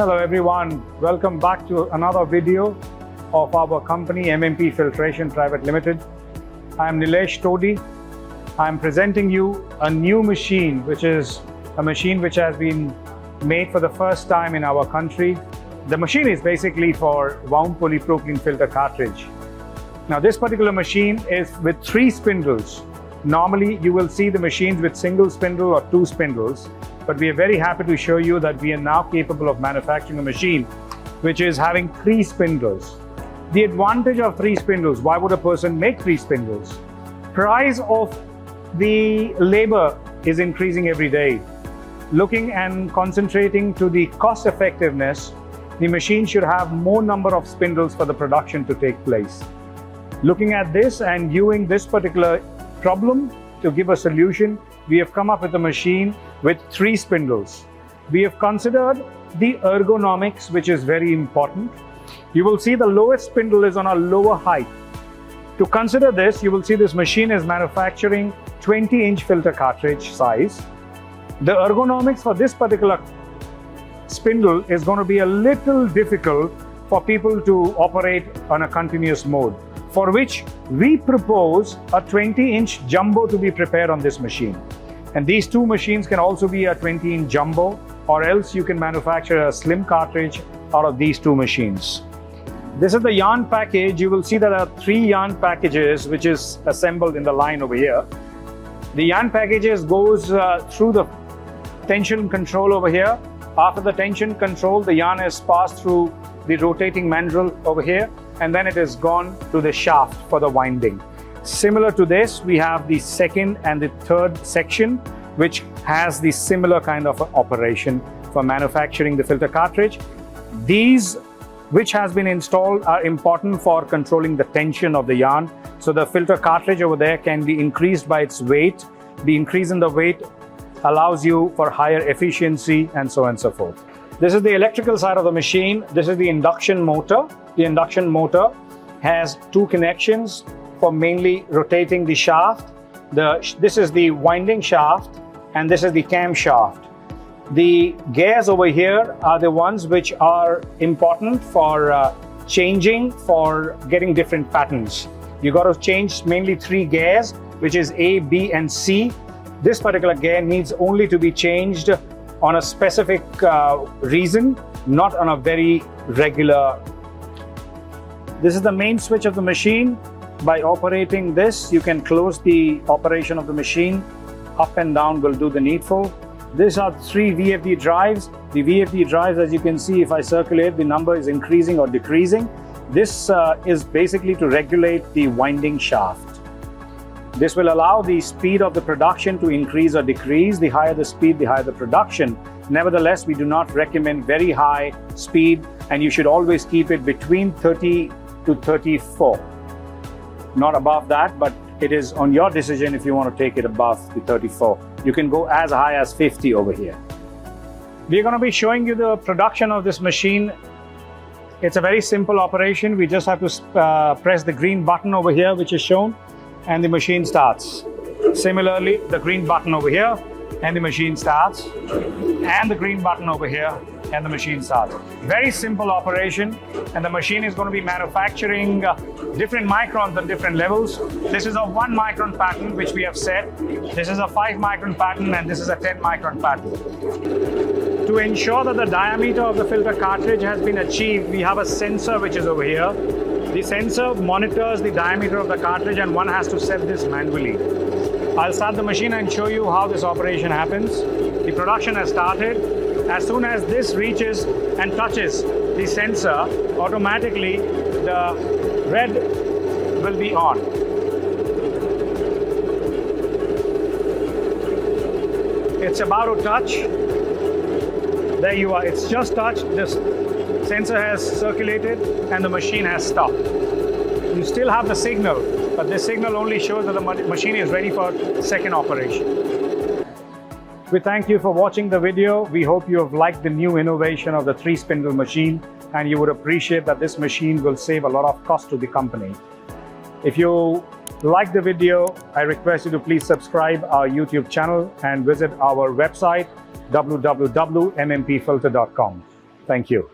Hello everyone, welcome back to another video of our company MMP Filtration Private Limited. I'm Nilesh Todi. I'm presenting you a new machine which is a machine which has been made for the first time in our country. The machine is basically for wound polypropylene filter cartridge. Now this particular machine is with three spindles. Normally you will see the machines with single spindle or two spindles but we are very happy to show you that we are now capable of manufacturing a machine which is having three spindles. The advantage of three spindles, why would a person make three spindles? Price of the labor is increasing every day. Looking and concentrating to the cost effectiveness, the machine should have more number of spindles for the production to take place. Looking at this and viewing this particular problem to give a solution, we have come up with a machine with three spindles. We have considered the ergonomics, which is very important. You will see the lowest spindle is on a lower height. To consider this, you will see this machine is manufacturing 20 inch filter cartridge size. The ergonomics for this particular spindle is going to be a little difficult for people to operate on a continuous mode, for which we propose a 20 inch jumbo to be prepared on this machine. And these two machines can also be a 20 inch jumbo or else you can manufacture a slim cartridge out of these two machines. This is the yarn package. You will see there are three yarn packages which is assembled in the line over here. The yarn packages goes uh, through the tension control over here. After the tension control, the yarn is passed through the rotating mandrel over here and then it is gone to the shaft for the winding. Similar to this, we have the second and the third section, which has the similar kind of operation for manufacturing the filter cartridge. These, which has been installed, are important for controlling the tension of the yarn. So the filter cartridge over there can be increased by its weight. The increase in the weight allows you for higher efficiency and so on and so forth. This is the electrical side of the machine. This is the induction motor. The induction motor has two connections for mainly rotating the shaft. The, this is the winding shaft and this is the cam shaft. The gears over here are the ones which are important for uh, changing, for getting different patterns. You got to change mainly three gears, which is A, B, and C. This particular gear needs only to be changed on a specific uh, reason, not on a very regular. This is the main switch of the machine. By operating this, you can close the operation of the machine. Up and down will do the needful. These are three VFD drives. The VFD drives, as you can see, if I circulate, the number is increasing or decreasing. This uh, is basically to regulate the winding shaft. This will allow the speed of the production to increase or decrease. The higher the speed, the higher the production. Nevertheless, we do not recommend very high speed and you should always keep it between 30 to 34 not above that, but it is on your decision if you want to take it above the 34. You can go as high as 50 over here. We're going to be showing you the production of this machine. It's a very simple operation. We just have to uh, press the green button over here, which is shown, and the machine starts. Similarly, the green button over here, and the machine starts, and the green button over here, and the machine starts. Very simple operation and the machine is going to be manufacturing uh, different microns at different levels. This is a 1 micron pattern which we have set. This is a 5 micron pattern and this is a 10 micron pattern. To ensure that the diameter of the filter cartridge has been achieved, we have a sensor which is over here. The sensor monitors the diameter of the cartridge and one has to set this manually. I'll start the machine and show you how this operation happens. The production has started as soon as this reaches and touches the sensor, automatically the red will be on. It's about to touch. There you are. It's just touched. This sensor has circulated and the machine has stopped. You still have the signal, but this signal only shows that the machine is ready for second operation. We thank you for watching the video. We hope you have liked the new innovation of the three spindle machine and you would appreciate that this machine will save a lot of cost to the company. If you like the video, I request you to please subscribe our YouTube channel and visit our website www.mmpfilter.com. Thank you.